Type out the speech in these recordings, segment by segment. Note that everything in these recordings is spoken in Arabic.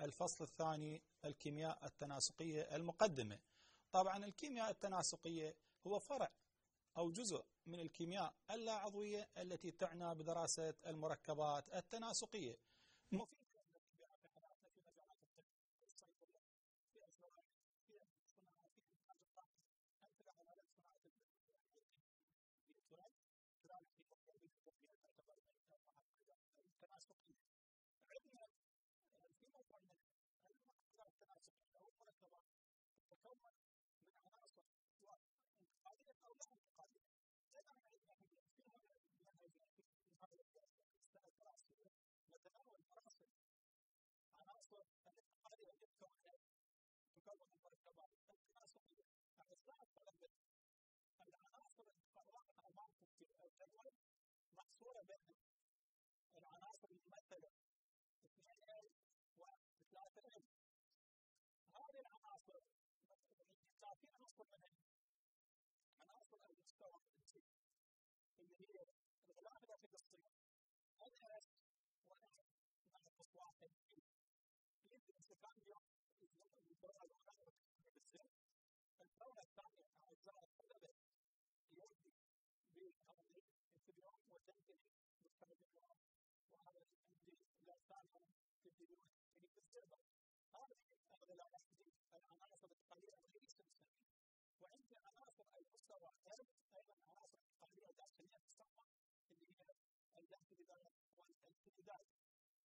الفصل الثاني الكيمياء التناسقية المقدمة. طبعا الكيمياء التناسقية هو فرع أو جزء من الكيمياء اللاعضوية التي تعنى بدراسة المركبات التناسقية. sort of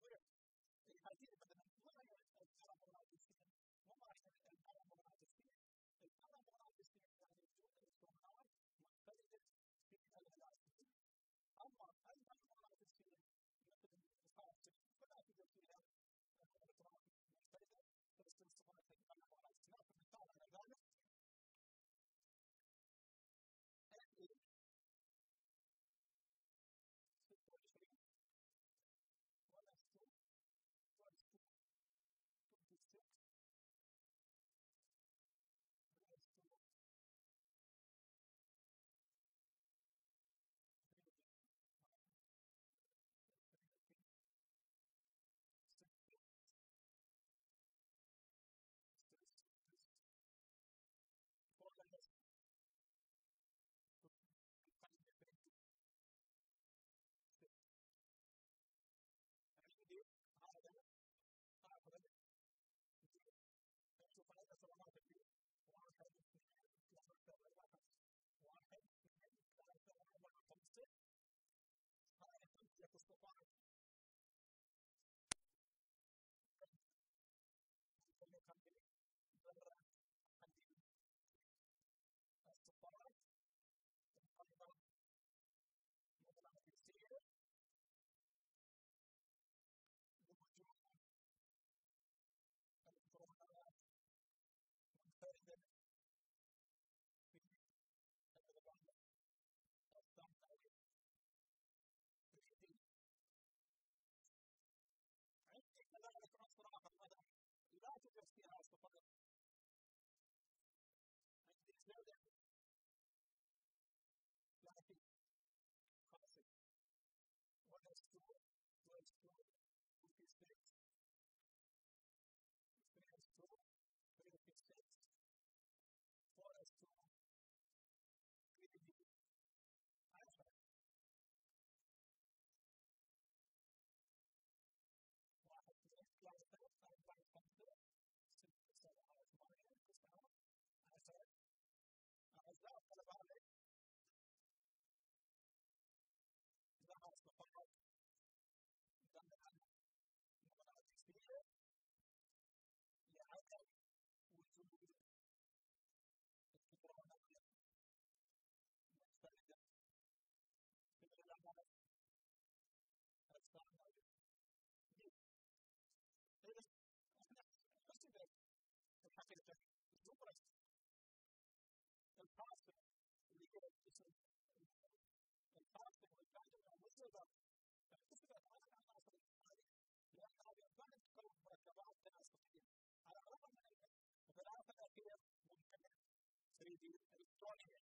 They had on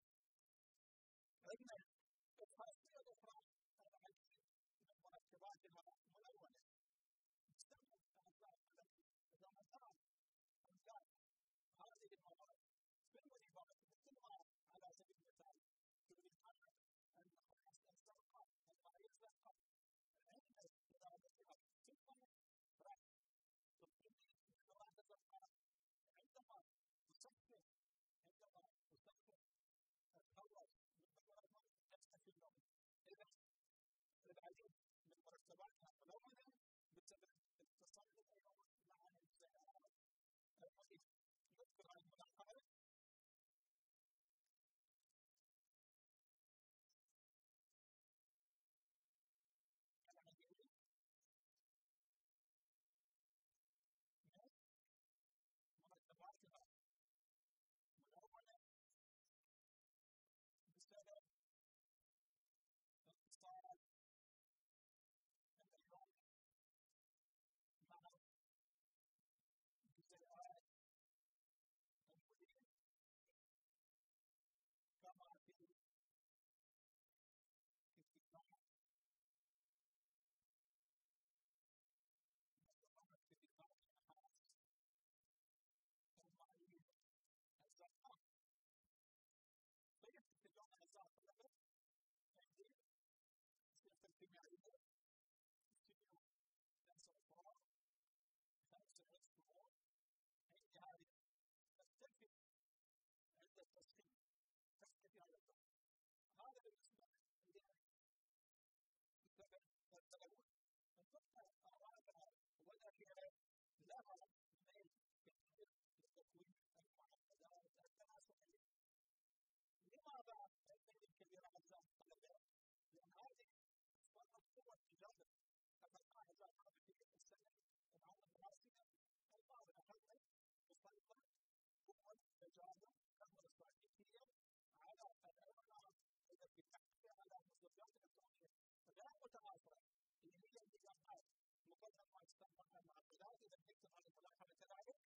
by someone from Abdullah, the victim of the Black Hamid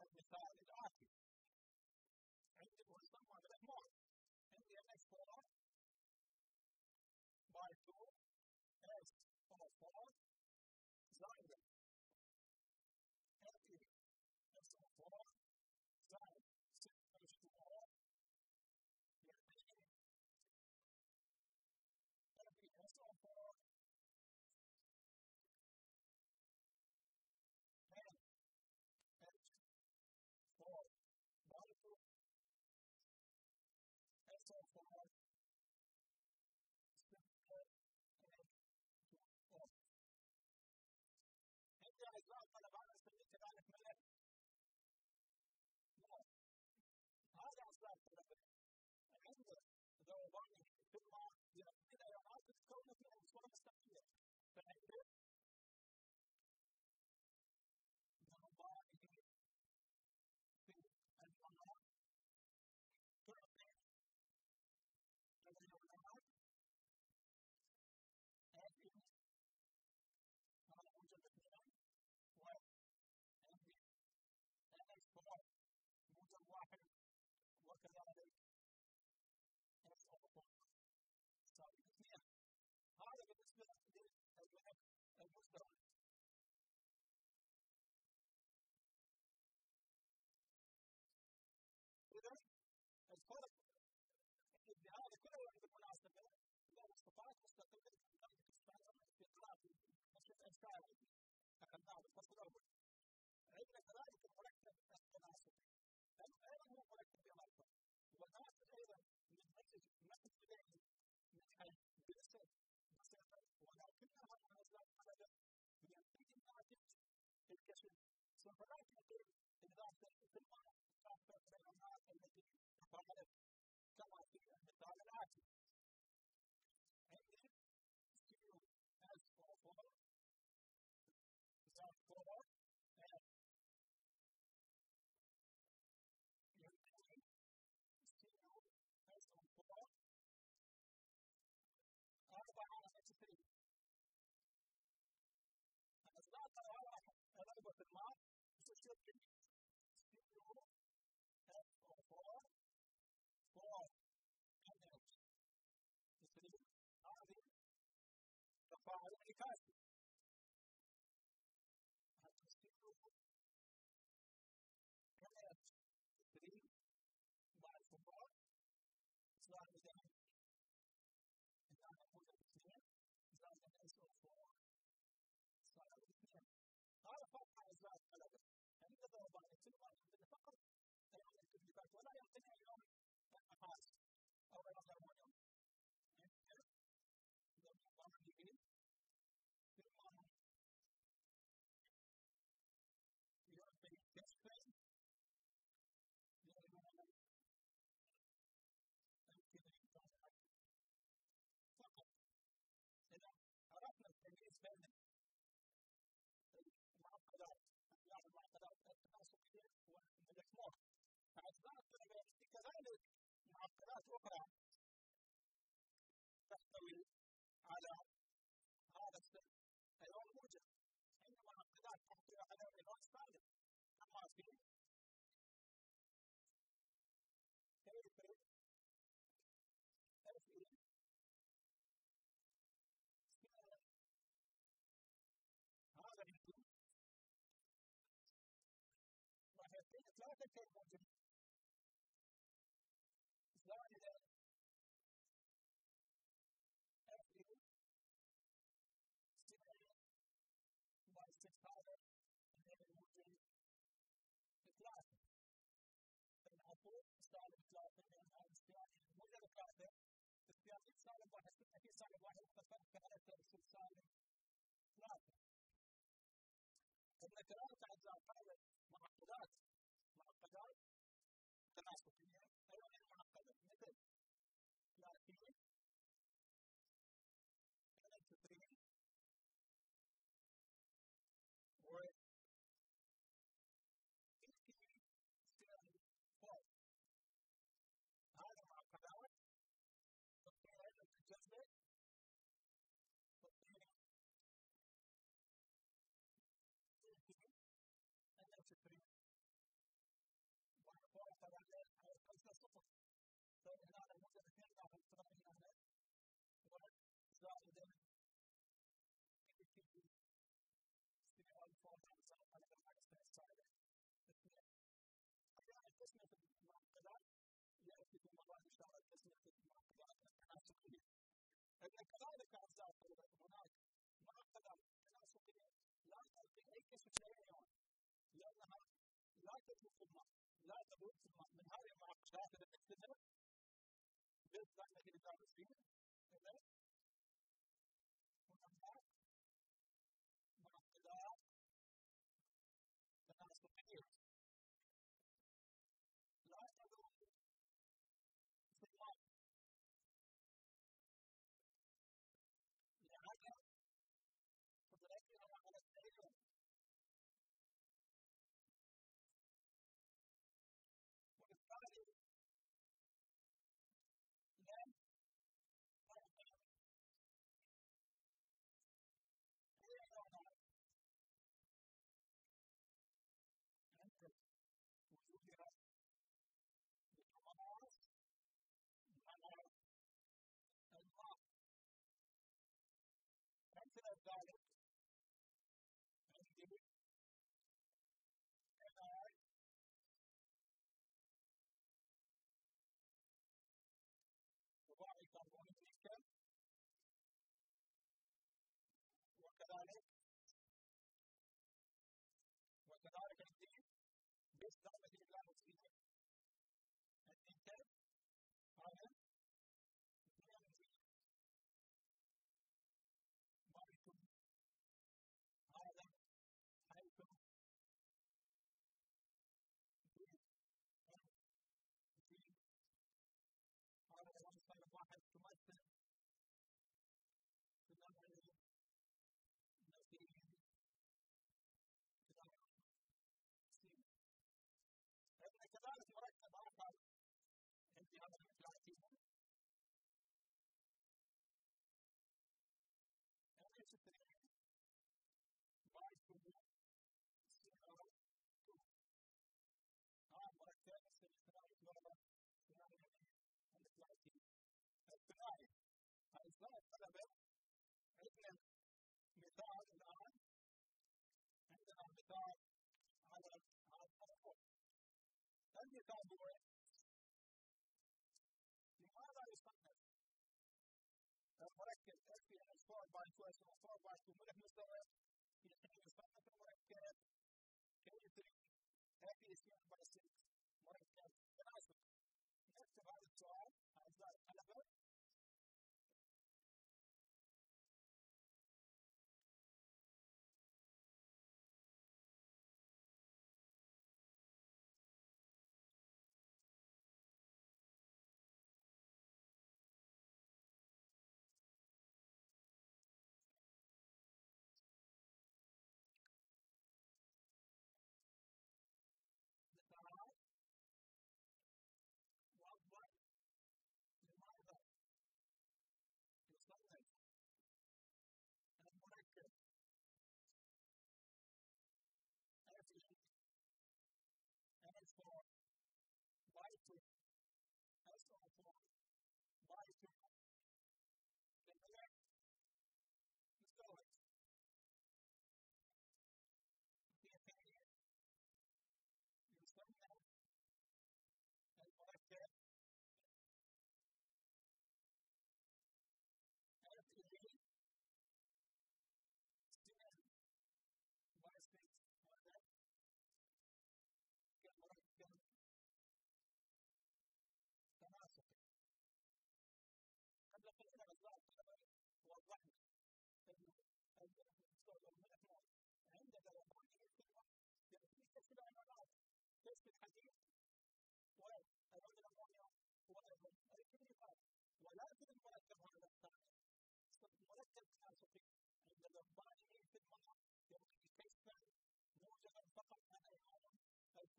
a decided occupancy. and they did كلها تحتوي على هذا السر حيوان موجب حينما كذلك تحتوي على حيوان سالم كما في كيف تفعل هذا الحكم وهي ثلاثة كلمات I think I hear something like that, but that's not تترك المصر لا تبعد في المصر من هذه المعطيات التي تكتبها بالضبط التي تعرف فيها is not God and I, and then I'm the God I love, I love. That'd be a God boy. You might have something. That's what I can, that's the as far as by question, as far by school, what if you still?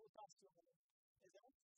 reputação. Né?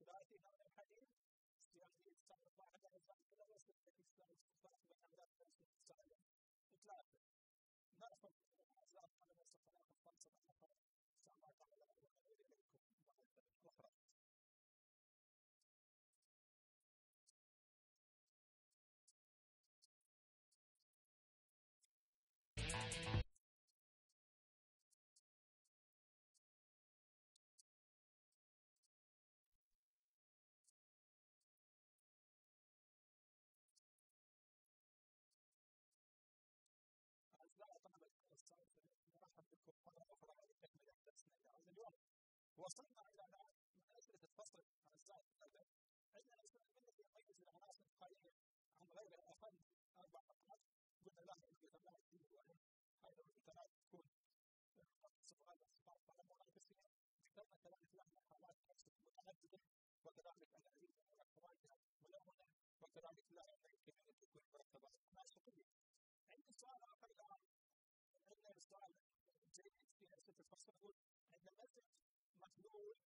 ثلاثي هذا الحديث يستعرض واحد اجزاء كذا وكذلك لها يمكن أن تكون مركبات تناسقية. عندي سؤال اخر الان عندنا سؤال جيد في اسئله الفصل يقول عند مزج محلول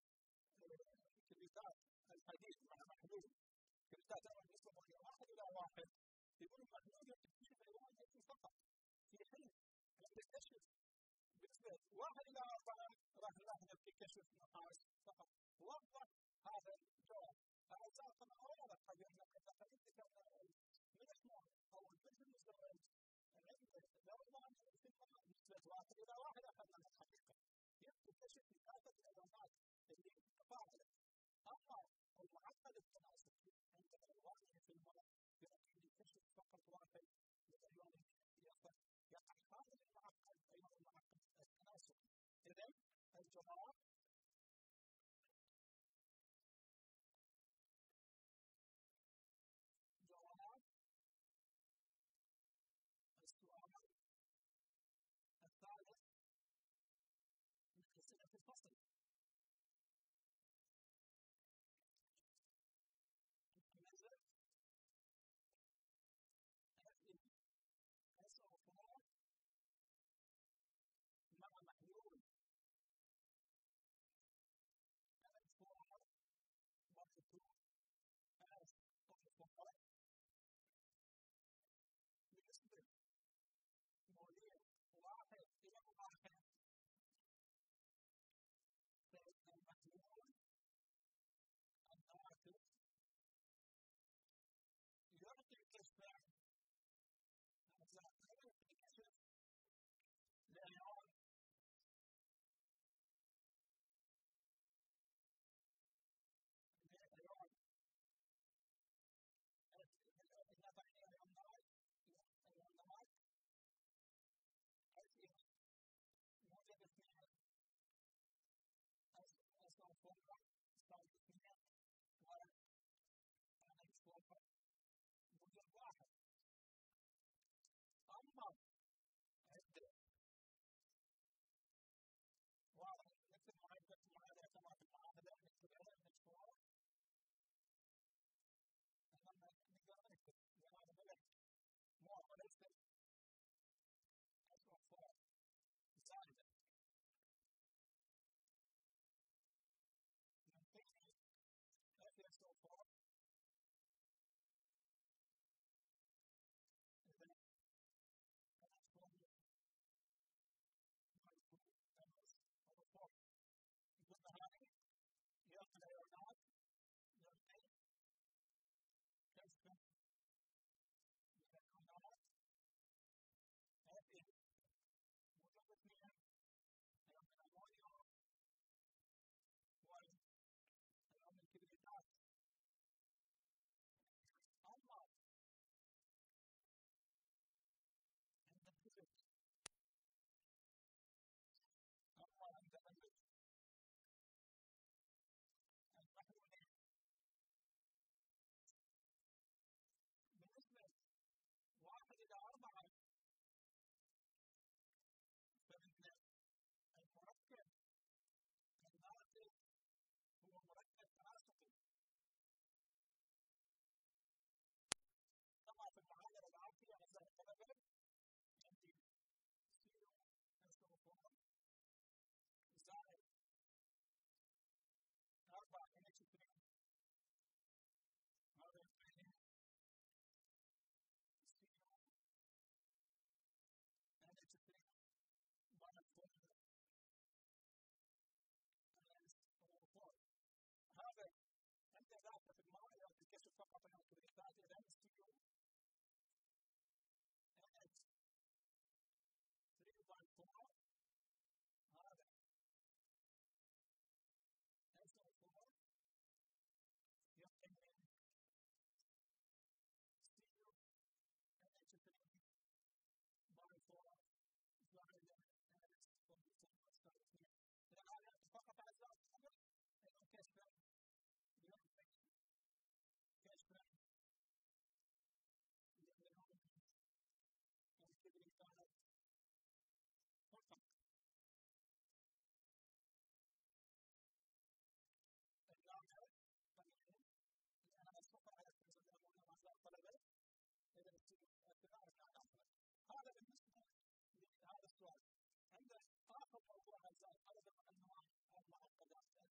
كبريتات الحديد مع محلول كبريتات اول نسبه وهي واحد إلى واحد يقول المحلول يكتشف الوان فقط. في حين عند الكشف بنسبة واحد إلى أربعة راح نلاحظ في كشف نقاش فقط. وضح نسبة واحد إلى واحد أخذنا الحقيقة يمكن كشف كافة العلامات اللي تفاعلت أما المعقد التناسق عند ألوانه في المرض يمكن كشف فقط واحد من الأخرى يقع هذا المعقد أيضا المعقد التناسقي إذا الجواب Augusta